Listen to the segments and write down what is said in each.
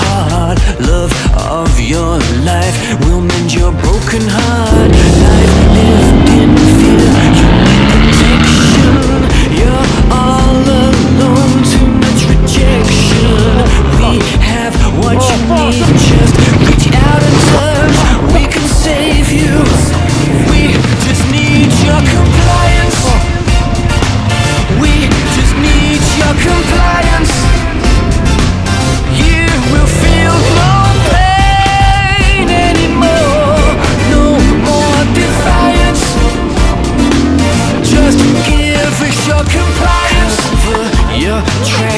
part, love of your life. will mend your broken heart.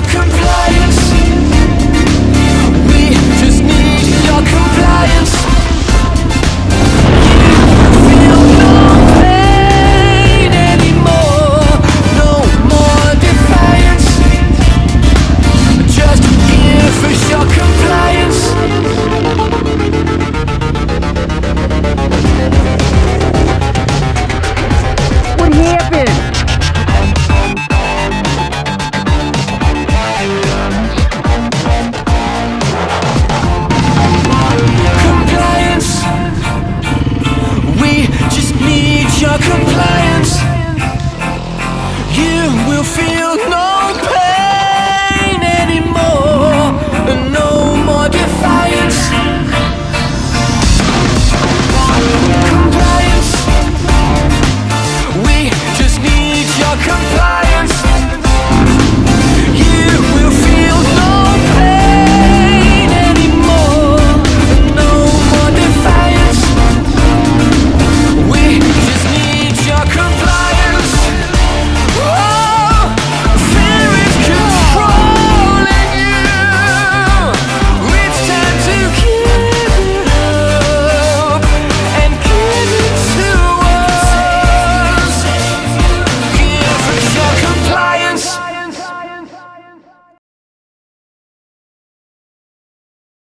I'll comply your company